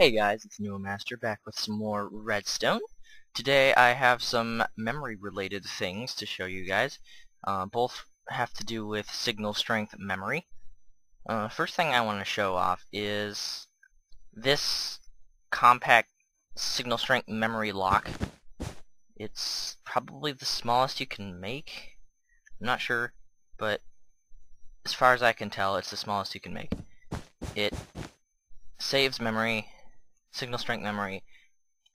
Hey guys, it's Master back with some more Redstone. Today I have some memory related things to show you guys. Uh, both have to do with signal strength memory. Uh, first thing I want to show off is this compact signal strength memory lock. It's probably the smallest you can make. I'm not sure, but as far as I can tell, it's the smallest you can make. It saves memory signal strength memory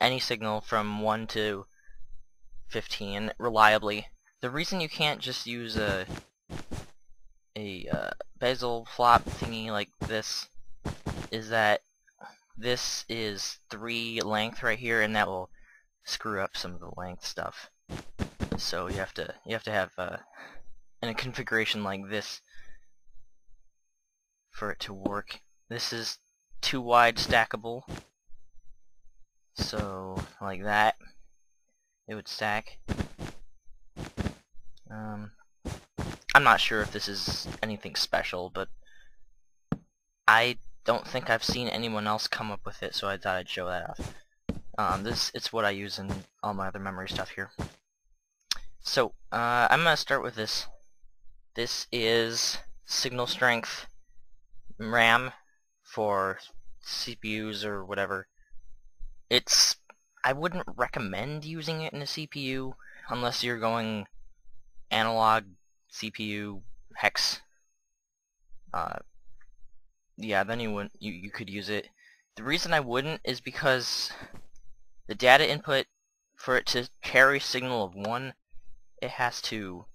any signal from 1 to 15 reliably. The reason you can't just use a a uh, bezel flop thingy like this is that this is 3 length right here and that will screw up some of the length stuff. So you have to you have to have uh, in a configuration like this for it to work. This is two wide stackable so, like that, it would stack. Um, I'm not sure if this is anything special, but I don't think I've seen anyone else come up with it, so I thought I'd show that off. Um, this it's what I use in all my other memory stuff here. So, uh, I'm going to start with this. This is signal strength RAM for CPUs or whatever it's I wouldn't recommend using it in a CPU unless you're going analog CPU hex. Uh, yeah, then you would you you could use it. The reason I wouldn't is because the data input for it to carry signal of one, it has to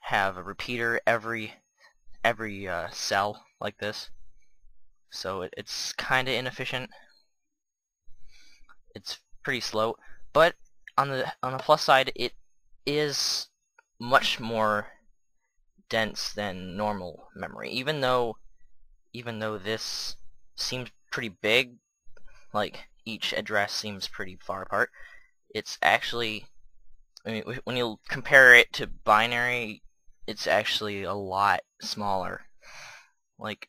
have a repeater every every uh, cell like this. So it, it's kind of inefficient it's pretty slow. But on the on the plus side, it is much more dense than normal memory. Even though even though this seems pretty big, like each address seems pretty far apart, it's actually I mean when you compare it to binary, it's actually a lot smaller. Like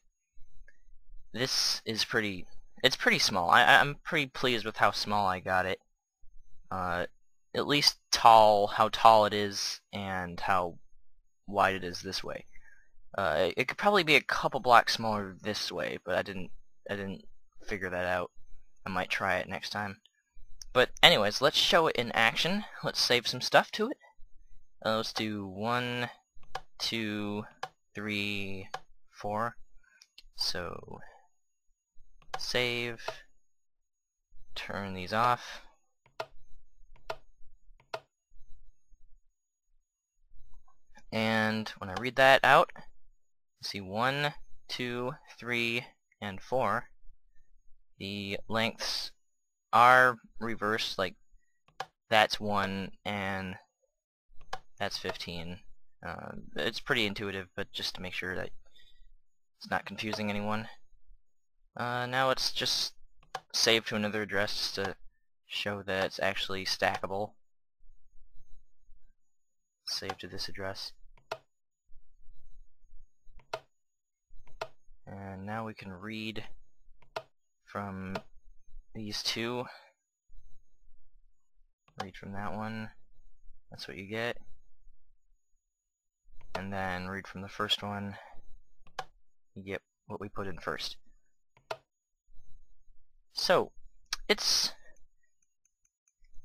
this is pretty it's pretty small. I, I'm pretty pleased with how small I got it. Uh, at least tall, how tall it is, and how wide it is this way. Uh, it could probably be a couple blocks smaller this way, but I didn't I didn't figure that out. I might try it next time. But anyways, let's show it in action. Let's save some stuff to it. Uh, let's do one, two, three, four. So save, turn these off. And when I read that out, see 1, 2, 3, and 4, the lengths are reversed, like that's 1 and that's 15. Uh, it's pretty intuitive, but just to make sure that it's not confusing anyone. Uh, now let's just save to another address just to show that it's actually stackable. Save to this address. And now we can read from these two. Read from that one. That's what you get. And then read from the first one. You get what we put in first. So, it's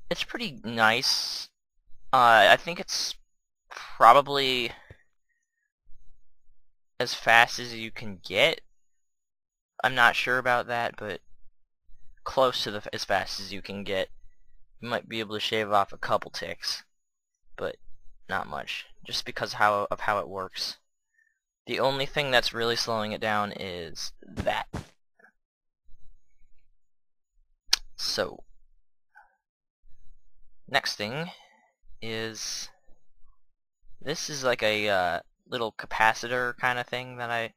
it's pretty nice. Uh, I think it's probably as fast as you can get. I'm not sure about that, but close to the as fast as you can get. You might be able to shave off a couple ticks, but not much, just because how of how it works. The only thing that's really slowing it down is that. So, next thing is this is like a uh, little capacitor kind of thing that I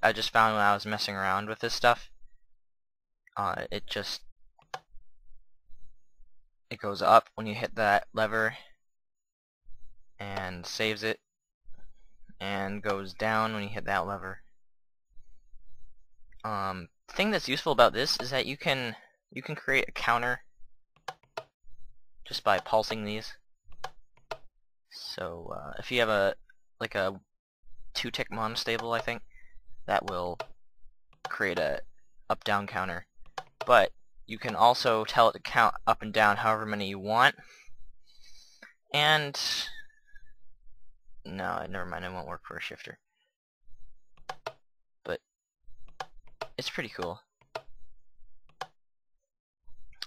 I just found when I was messing around with this stuff. Uh, it just it goes up when you hit that lever and saves it and goes down when you hit that lever. Um, thing that's useful about this is that you can you can create a counter just by pulsing these. So uh, if you have a like a two tick monostable, I think that will create a up down counter. But you can also tell it to count up and down however many you want. And no, never mind, it won't work for a shifter. But it's pretty cool.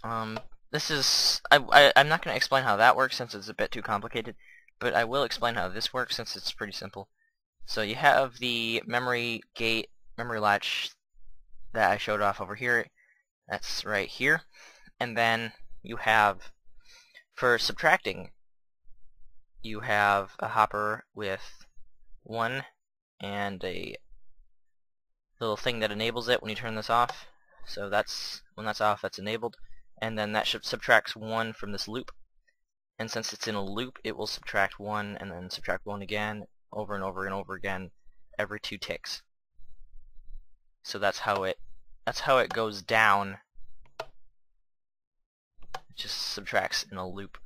Um, this is I, I I'm not going to explain how that works since it's a bit too complicated, but I will explain how this works since it's pretty simple. So you have the memory gate, memory latch that I showed off over here. That's right here. And then you have, for subtracting, you have a hopper with one and a little thing that enables it when you turn this off. So that's when that's off, that's enabled. And then that subtracts one from this loop. And since it's in a loop, it will subtract one and then subtract one again over and over and over again every two ticks. So that's how it that's how it goes down. It just subtracts in a loop.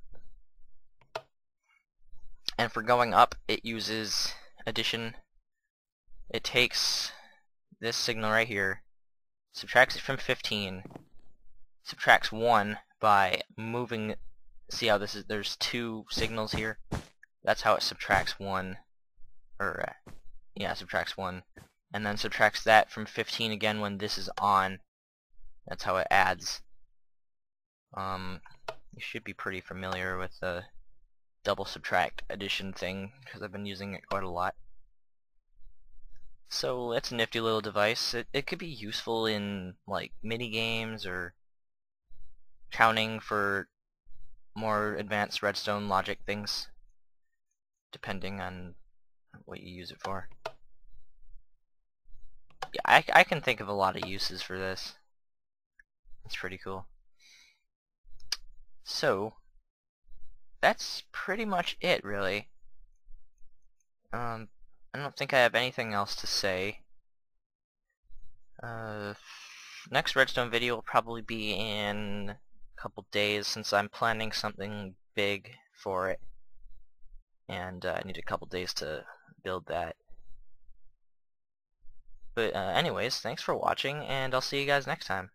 And for going up, it uses addition. It takes this signal right here, subtracts it from 15, subtracts 1 by moving, see how this is, there's two signals here? That's how it subtracts 1, or, uh, yeah, subtracts 1, and then subtracts that from 15 again when this is on. That's how it adds. Um, you should be pretty familiar with the double subtract addition thing because I've been using it quite a lot. So it's a nifty little device. It, it could be useful in like mini games or counting for more advanced redstone logic things depending on what you use it for. Yeah, I, I can think of a lot of uses for this. It's pretty cool. So, that's pretty much it, really. Um, I don't think I have anything else to say. Uh, next Redstone video will probably be in couple days since I'm planning something big for it. And uh, I need a couple days to build that. But uh, anyways, thanks for watching, and I'll see you guys next time.